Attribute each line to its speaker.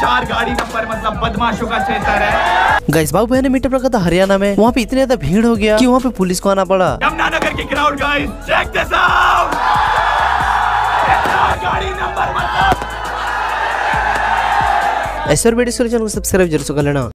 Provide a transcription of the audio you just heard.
Speaker 1: चार गाड़ी नंबर मतलब बदमाशों का क्षेत्र है।
Speaker 2: गैस बाबू भाई ने मीटअप रखा था हरियाणा में। वहाँ पे इतने ज़्यादा भीड़ हो गया कि वहाँ पे पुलिस को आना पड़ा।
Speaker 1: यमुनानगर के ground guys check this out गाड़ी नंबर मतलब
Speaker 2: ऐसे और वीडियो चैनल को सब्सक्राइब ज़रूर कर लेना।